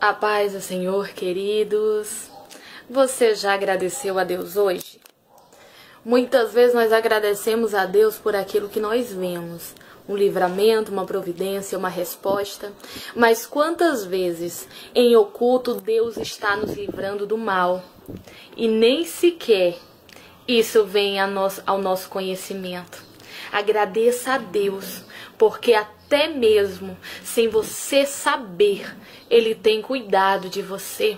A paz do Senhor, queridos. Você já agradeceu a Deus hoje? Muitas vezes nós agradecemos a Deus por aquilo que nós vemos, um livramento, uma providência, uma resposta. Mas quantas vezes em oculto Deus está nos livrando do mal e nem sequer isso vem ao nosso conhecimento? Agradeça a Deus, porque até mesmo sem você saber, Ele tem cuidado de você.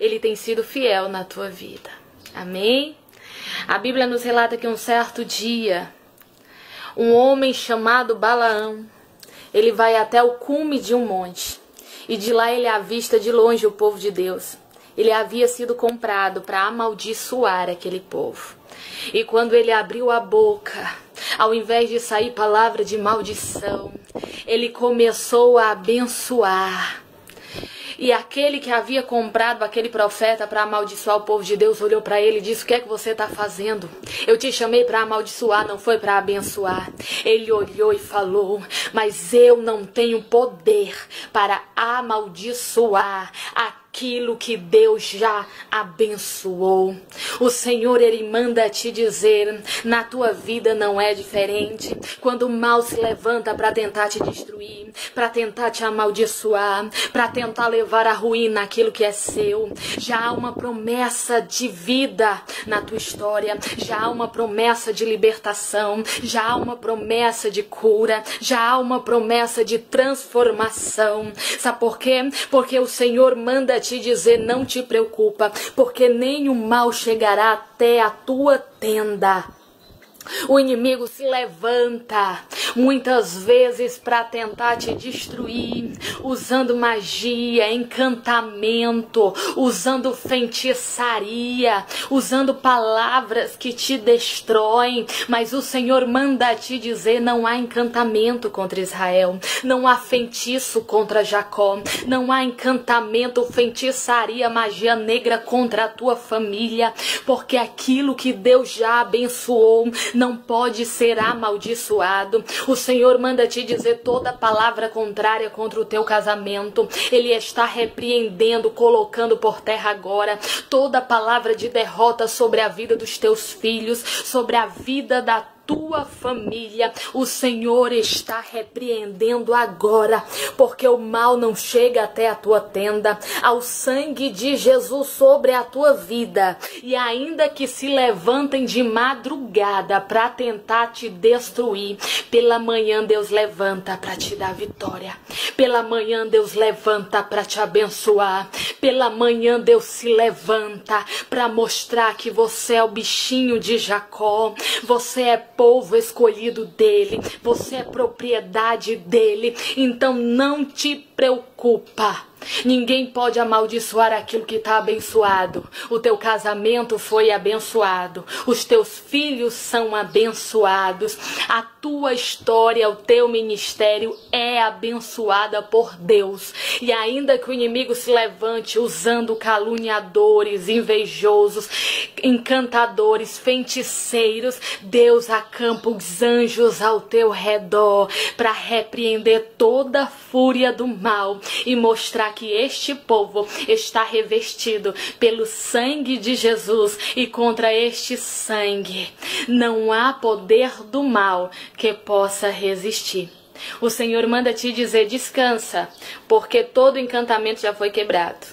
Ele tem sido fiel na tua vida. Amém? A Bíblia nos relata que um certo dia, um homem chamado Balaão, ele vai até o cume de um monte e de lá ele avista de longe o povo de Deus. Ele havia sido comprado para amaldiçoar aquele povo. E quando ele abriu a boca, ao invés de sair palavra de maldição, ele começou a abençoar. E aquele que havia comprado aquele profeta para amaldiçoar o povo de Deus olhou para ele e disse: O que é que você está fazendo? Eu te chamei para amaldiçoar, não foi para abençoar. Ele olhou e falou: Mas eu não tenho poder para amaldiçoar a aquilo que Deus já abençoou. O Senhor, Ele manda te dizer: na tua vida não é diferente. Quando o mal se levanta para tentar te destruir, para tentar te amaldiçoar, para tentar levar a ruína aquilo que é seu, já há uma promessa de vida na tua história, já há uma promessa de libertação, já há uma promessa de cura, já há uma promessa de transformação. Sabe por quê? Porque o Senhor manda te dizer: não te preocupa, porque nenhum mal chegará até a tua tenda. O inimigo se levanta muitas vezes para tentar te destruir, usando magia, encantamento, usando feitiçaria, usando palavras que te destroem. Mas o Senhor manda te dizer: não há encantamento contra Israel, não há feitiço contra Jacó, não há encantamento, feitiçaria, magia negra contra a tua família, porque aquilo que Deus já abençoou não pode ser amaldiçoado. O Senhor manda te dizer toda palavra contrária contra o teu casamento. Ele está repreendendo, colocando por terra agora toda palavra de derrota sobre a vida dos teus filhos, sobre a vida da tua família. O Senhor está repreendendo agora, porque o mal não chega até a tua tenda. Ao sangue de Jesus sobre a tua vida. E ainda que se levantem de madrugada para tentar te destruir, pela manhã Deus levanta para te dar vitória. Pela manhã Deus levanta para te abençoar. Pela manhã Deus se levanta para mostrar que você é o bichinho de Jacó. Você é povo escolhido dele, você é propriedade dele. Então não te preocupa. Ninguém pode amaldiçoar aquilo que está abençoado. O teu casamento foi abençoado. Os teus filhos são abençoados. A tua história, o teu ministério é abençoada por Deus. E ainda que o inimigo se levante usando caluniadores, invejosos, encantadores, feiticeiros, Deus acampa os anjos ao teu redor para repreender toda a fúria do mal e mostrar que este povo está revestido pelo sangue de Jesus e contra este sangue não há poder do mal que possa resistir. O Senhor manda te dizer: descansa, porque todo encantamento já foi quebrado.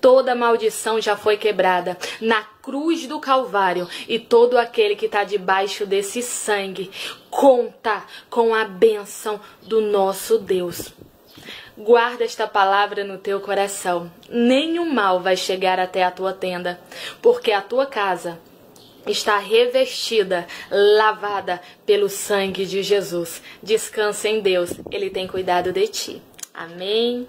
Toda maldição já foi quebrada na cruz do Calvário e todo aquele que está debaixo desse sangue conta com a bênção do nosso Deus. Guarda esta palavra no teu coração. Nenhum mal vai chegar até a tua tenda, porque a tua casa está revestida, lavada pelo sangue de Jesus. Descansa em Deus, Ele tem cuidado de ti. Amém.